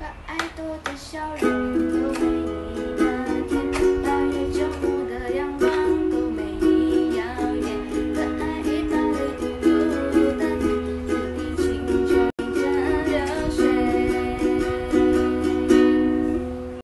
可爱多的笑容。